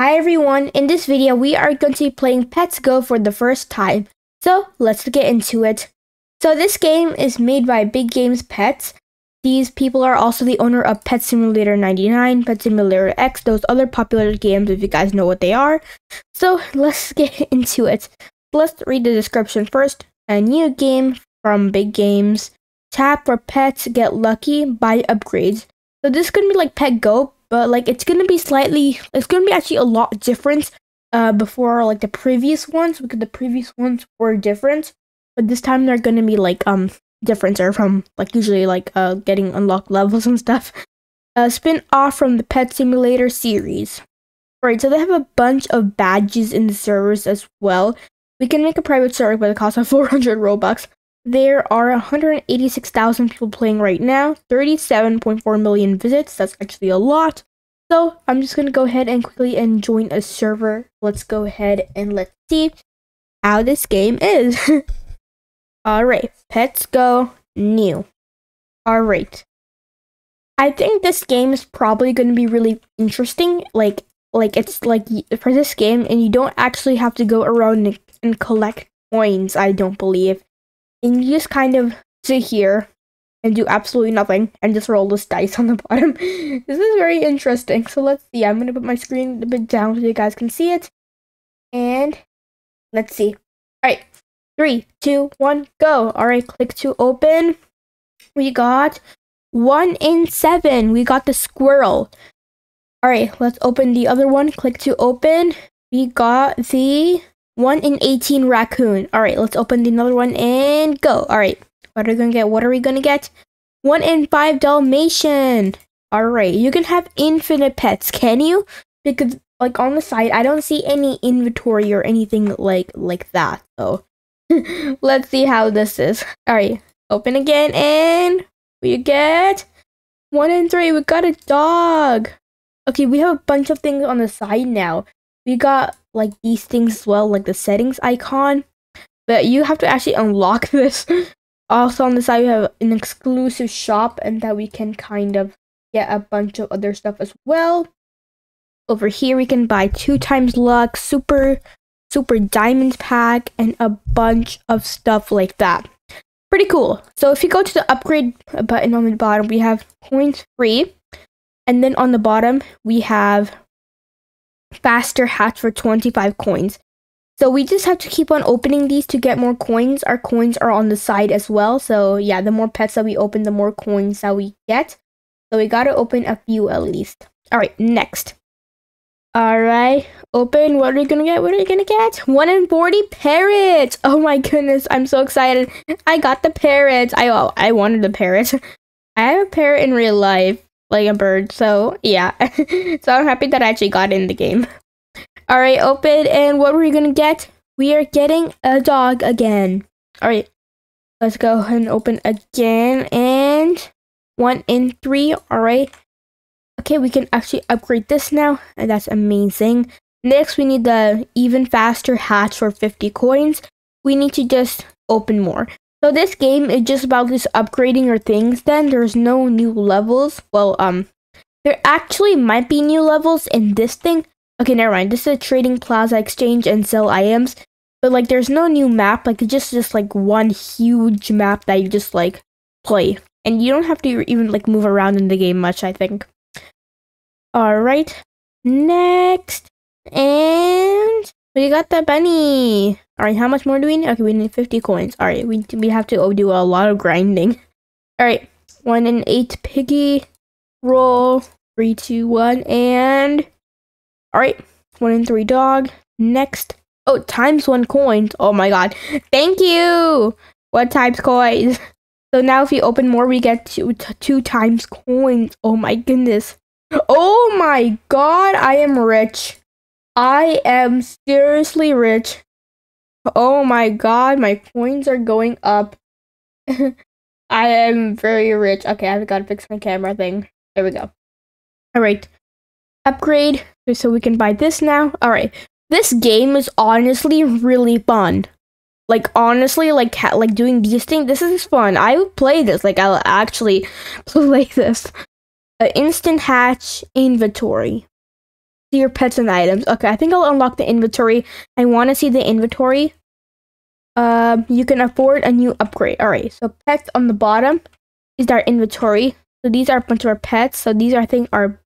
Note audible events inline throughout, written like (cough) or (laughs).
Hi everyone, in this video we are going to be playing Pets Go for the first time. So let's get into it. So this game is made by Big Games Pets. These people are also the owner of Pet Simulator 99, Pet Simulator X, those other popular games if you guys know what they are. So let's (laughs) get into it. Let's read the description first. A new game from Big Games. Tap for pets, get lucky, buy upgrades. So this is gonna be like Pet Go, but like it's gonna be slightly it's gonna be actually a lot different uh before like the previous ones because the previous ones were different but this time they're gonna be like um different from like usually like uh getting unlocked levels and stuff. Uh spin off from the pet simulator series. Alright, so they have a bunch of badges in the servers as well. We can make a private server but cost of (laughs) 400 robux there are 186,000 people playing right now, 37.4 million visits. That's actually a lot. So I'm just going to go ahead and quickly and join a server. Let's go ahead and let's see how this game is. (laughs) Alright, let's Go new. Alright. I think this game is probably going to be really interesting. Like, like it's like for this game, and you don't actually have to go around and, and collect coins, I don't believe and you just kind of sit here and do absolutely nothing and just roll this dice on the (laughs) bottom. this is very interesting. So let's see. I'm gonna put my screen a bit down so you guys can see it. And let's see. Alright. Three, two, one, go. Alright, click to open. We got one in seven. We got the squirrel. Alright, let's open the other one. Click to open. We got the 1 in 18 raccoon. All right, let's open the another one and go. All right, what are we going to get? What are we going to get? 1 in 5 Dalmatian. All right, you can have infinite pets, can you? Because like on the side, I don't see any inventory or anything like like that. So (laughs) let's see how this is. All right, open again and we get 1 in 3. We got a dog. Okay, we have a bunch of things on the side now. We got like these things as well, like the settings icon. But you have to actually unlock (laughs) this. also on the side we have an exclusive shop and that we can kind of get a bunch of other stuff as well. Over here we can buy two times luck, super super diamonds pack, and a bunch of stuff like that. Pretty cool. So if you go to the upgrade button on the bottom, we have coins free. And then on the bottom, we have faster hatch for 25 coins. So we just have to keep on opening these to get more coins. Our coins are on the side as well. So yeah, the more pets that we open, the more coins that we get. So we gotta open a few at least. Alright, next. Alright, open. What are you gonna get? What are you gonna get? 1 in 40 parrots! Oh my goodness, I'm so excited. I got the parrots. I, oh, I wanted the parrot. (laughs) I have a parrot in real life like a bird. So yeah, (laughs) so I'm happy that I actually got in the game. (laughs) All right, open, and what were we gonna get? We are getting a dog again. All right, let's go ahead and open again, and one in three. All right. Okay, we can actually upgrade this now, and that's amazing. Next, we need the even faster hatch for 50 coins. We need to just open more. So this game is just about just upgrading your things then. There's no new levels. Well, um, there actually might be new levels in this thing. Okay, never mind. This is a trading plaza exchange and sell items. But like there's no new map. Like it's just just like one huge map that you just like play. And you don't have to even like move around in the game much, I think. Alright. Next. And we got the bunny. Alright, how much more do we need? Okay, we need 50 coins. Alright, we, we have to do a lot of grinding. Alright, 1 and 8 piggy. Roll. Three, two, one, and... Alright, 1 and 3 dog. Next. Oh, times 1 coins. Oh my god. Thank you! What times coins? (laughs) So now if you open more, we get two, two times coins. Oh my goodness. Oh my god, I am rich. I am seriously rich. Oh my god, my coins are going up. (laughs) I am very rich. Okay, I've got to fix my camera thing. There we go. Alright. Upgrade. So we can buy this now. Alright. This game is honestly really fun. Like honestly, like like doing these things, this is fun. I would play this. Like I'll actually (laughs) play this. Uh, instant hatch inventory. See your pets and items. Okay, I think I'll unlock the inventory. I want to see the inventory. Um, you can afford a new upgrade. All right, so pets on the bottom is our inventory. So these are a bunch of our pets. So these are, I think, our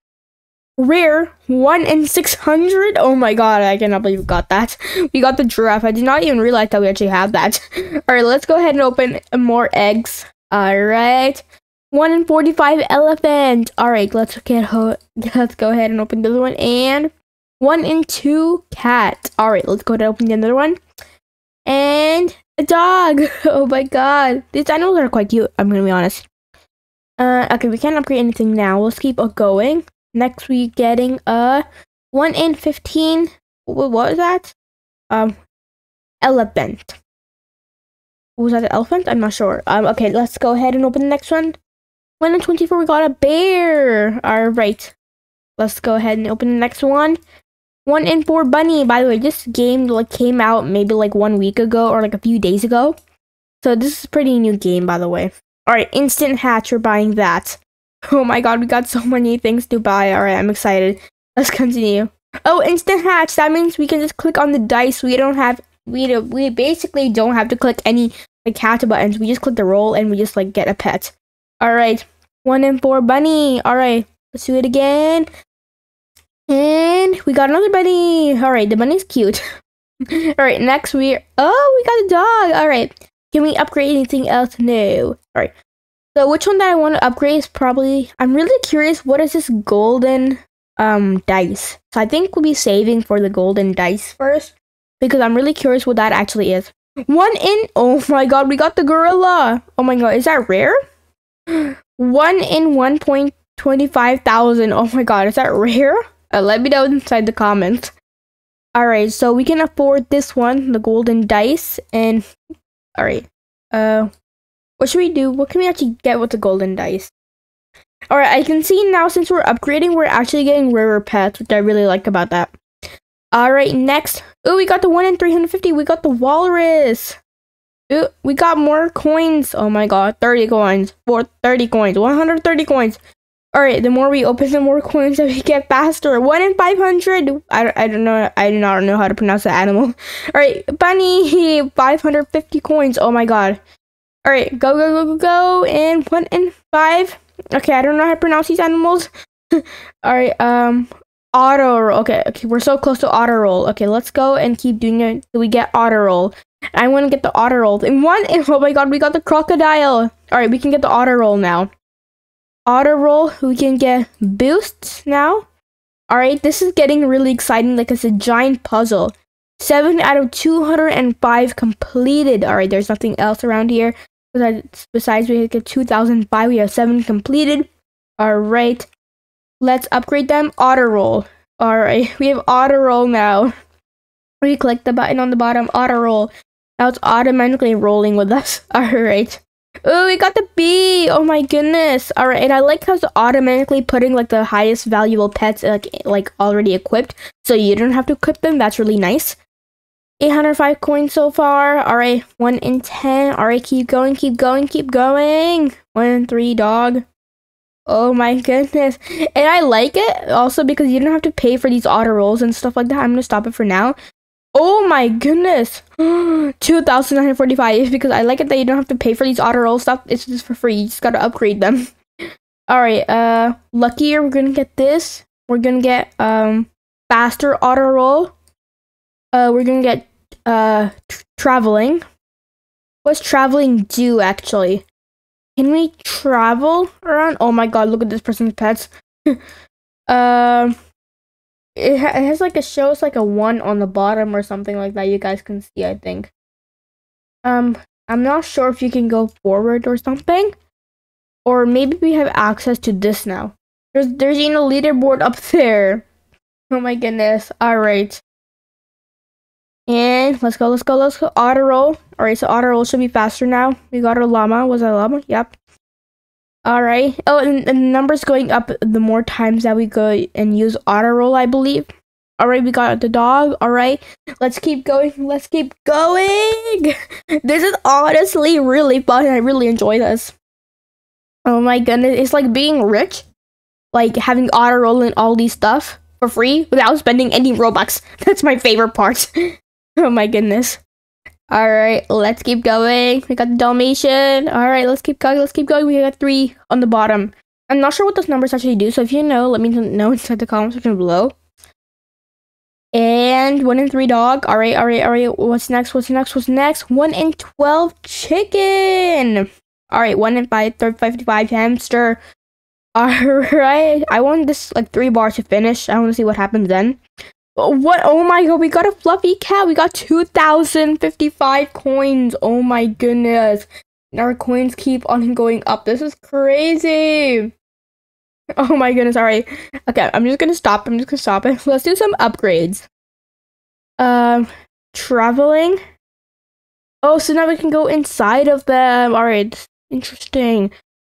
rare one in 600. Oh my god, I cannot believe we got that. We got the giraffe. I did not even realize that we actually have that. (laughs) All right, let's go ahead and open more eggs. All right. 1 in 45 elephant. All right, let's get let's go ahead and open the other one and 1 in 2 cat. All right, let's go ahead and open the other one. And a dog. (laughs) Oh my god. These animals are quite cute, I'm to be honest. Uh okay, we can't upgrade anything now. Let's keep going. Next we getting a 1 in 15. What was that? Um elephant. Was that an elephant? I'm not sure. Um okay, let's go ahead and open the next one. 1 in 24, we got a bear. All right. Let's go ahead and open the next one. 1 in 4 bunny. By the way, this game like came out maybe like one week ago or like a few days ago. So this is pretty new game, by the way. All right, instant hatch. We're buying that. (laughs) Oh my god, we got so many things to buy. All right, I'm excited. Let's continue. Oh, instant hatch. That means we can just click on the dice. We don't have we do, we basically don't have to click any like hatch buttons. We just click the roll and we just like get a pet. All right. One and four bunny. All right. Let's do it again. And we got another bunny. All right. The bunny's cute. (laughs) All right. Next we oh we got a dog. All right. Can we upgrade anything else? No. All right. So which one that I want to upgrade is probably I'm really curious. What is this golden um dice? So I think we'll be saving for the golden dice first because I'm really curious what that actually is. One in oh my god, we got the gorilla. Oh my god, is that rare? One in 1.25 thousand. Oh my god, is that rare? Uh, let me know inside the comments. Alright, so we can afford this one, the golden dice, and alright. Uh what should we do? What can we actually get with the golden dice? Alright, I can see now since we're upgrading, we're actually getting rarer pets, which I really like about that. Alright, next. Oh, we got the 1 in 350. We got the walrus. We got more coins. Oh my god, 30 coins. For 30 coins. 130 coins. Alright, the more we open, the more (laughs) coins that we get faster. 1 in 500. I, I don't know. I do not know how to pronounce that animal. (laughs) Alright, bunny. (laughs) 550 coins. Oh my god. Alright, go, go, go, go, go. And 1 in 5. Okay, I don't know how to pronounce these animals. Alright, um, auto roll. Okay, okay, we're so close to auto roll. Okay, let's go and keep doing it till we get auto roll. I want to get the auto roll. In one, oh my god, we got the crocodile. All right, we can get the auto roll now. Auto roll, we can get boosts now. All right, this is getting really exciting. Like it's a giant puzzle. Seven out of 205 completed. All right, there's nothing else around here. Besides, besides we get 2005, we have seven completed. All right, let's upgrade them. Auto roll. All right, (laughs) we have auto roll now. We click the button on the bottom, auto roll. Now it's automatically rolling with us. (laughs) Alright. Oh, we got the bee! Oh my goodness. Alright, and I like how it's automatically putting like the highest valuable pets like like already equipped. So you don't have to equip them. That's really nice. 805 coins so far. Alright, 1 in 10. Alright, keep going, keep going, keep going. 1 in 3 dog. Oh my goodness. And I like it also because you don't have to pay for these auto rolls and stuff like that. I'm gonna stop it for now. Oh my goodness. (gasps) 2,945 is because I like it that you don't have to pay for these auto roll stuff. It's just for free. You just gotta upgrade them. (laughs) Alright, uh luckier, we're gonna get this. We're gonna get um faster auto roll. Uh we're gonna get uh traveling. What's traveling do actually? Can we travel around? Oh my god, look at this person's pets. um (laughs) uh, it, ha- it has like a shows like a one on the bottom or something like that. You guys can see, I think. Um, I'm not sure if you can go forward or something, or maybe we have access to this now. There's there's you know leaderboard up there. Oh my goodness! All right. And let's go, let's go, let's go. Auto roll. All right, so auto roll should be faster now. We got our llama. Was that llama? Yep. All right. Oh, and, the numbers going up the more times that we go and use auto roll, I believe. All right, we got the dog. All right, let's keep going. Let's keep going. (laughs) This is honestly really fun. I really enjoy this. Oh my goodness, it's like being rich, like having auto roll and all these stuff. for free without spending any Robux. (laughs) That's my favorite part. (laughs) oh my goodness. All right, let's keep going. We got the Dalmatian. All right, let's keep going. Let's keep going. We got three on the bottom. I'm not sure what those numbers actually do, so if you know, let me know inside the comment section below. And one in three dog. All right, all right, all right. What's next? What's next? What's next? One in 12 chicken. All right, one in five, 55 hamster. All (laughs) right, I want this like three bars to finish. I want to see what happens then. What? Oh my god, we got a fluffy cat. We got 2,055 coins. Oh my goodness. Our coins keep on going up. This is crazy. (laughs) Oh my goodness, alright. Okay, I'm just gonna stop. I'm just gonna stop it. (laughs) Let's do some upgrades. Um, traveling. Oh, so now we can go inside of them. Alright, interesting.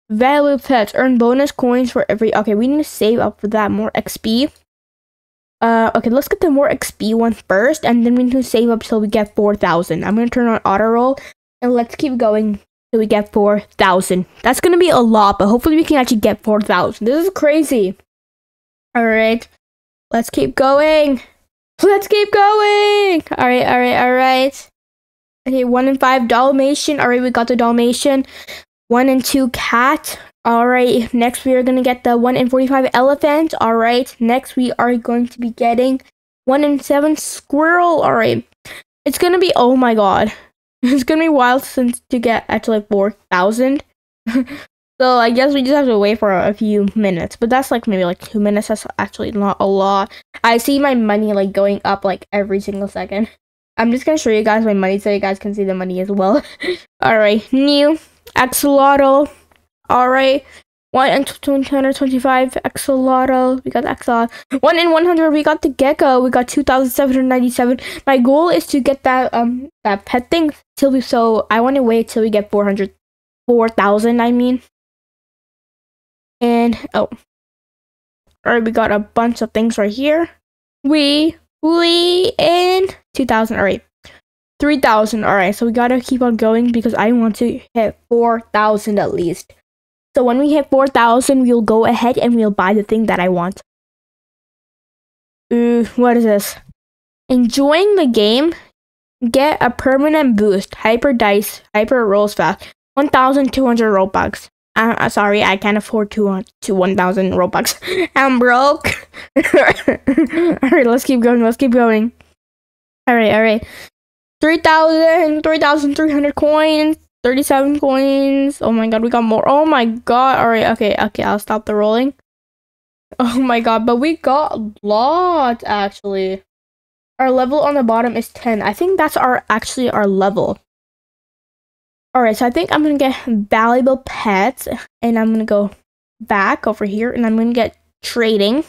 Value pets. Earn bonus coins for every... Okay, we need to save up for that. More XP. Uh, okay, let's get the more XP one first, and then we need to save up till we get 4,000. I'm gonna turn on auto roll, and let's keep going till we get 4,000. That's gonna be a lot, but hopefully we can actually get 4,000. This is crazy. Alright, let's keep going. Let's keep going. Alright, alright, alright. Okay, 1 and 5 Dalmatian. Alright, we got the Dalmatian. 1 and 2 Cat. Alright, next we are going to get the 1 in 45 elephant. Alright, next we are going to be getting 1 in 7 squirrel. Alright, it's going to be, oh my god. (laughs) It's going to be wild since to get actually like 4,000. (laughs) so I guess we just have to wait for a few minutes. But that's like maybe like 2 minutes. That's actually not a lot. I see my money like going up like every single second. I'm just going to show you guys my money so you guys can see the money as well. (laughs) Alright, new axolotl. Alright. 1 in 225 axolotl. We got axolotl. 1 in 100 we got the gecko. We got 2797. My goal is to get that um that pet thing till we so I want to wait till we get 400 4000 I mean. And oh. Alright, we got a bunch of things right here. We we in 2000 alright. 3000 alright so we gotta keep on going because i want to hit 4000 at least so when we hit 4000, we'll go ahead and we'll buy the thing that I want. Ooh, what is this? Enjoying the game? Get a permanent boost. Hyper dice. Hyper rolls fast. 1,200 Robux. Uh, uh, sorry, I can't afford to, to 1,000 Robux. (laughs) I'm broke. (laughs) alright, let's keep going. Let's keep going. Alright, alright. 3,000, 3,300 coins. 37 coins. Oh my god, we got more. Oh my god. All right, okay, okay, I'll stop the rolling. (laughs) Oh my god, but we got a lot actually. Our level on the bottom is 10. I think that's our actually our level. Alright, so I think I'm gonna get valuable pets and I'm gonna go back over here and I'm gonna get trading.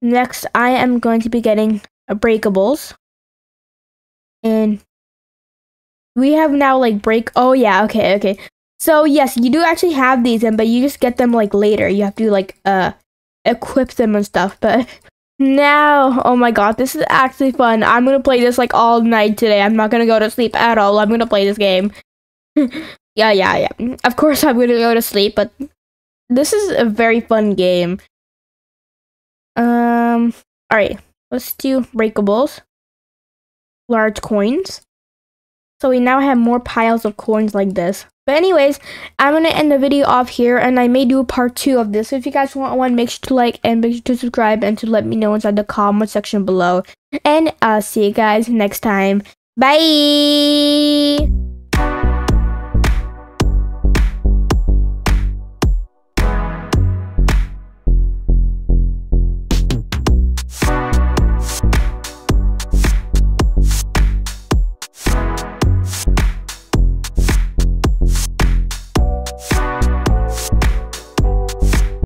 Next, I am going to be getting breakables. And we have now like break. Oh yeah, okay, okay. So yes, you do actually have these, and but you just get them like later. You have to like uh equip them and stuff. But (laughs) now, oh my god, this is actually fun. I'm gonna play this like all night today. I'm not gonna go to sleep at all. I'm gonna play this game. (laughs) yeah, yeah, yeah. Of course, I'm gonna go to sleep, but this is a very fun game. Um. All right, let's do breakables. Large coins. So we now have more piles of coins like this. But anyways, I'm going to end the video off here and I may do a part 2 of this. So if you guys want one, make sure to like and make sure to subscribe and to let me know inside the comment section below. And I'll see you guys next time. Bye!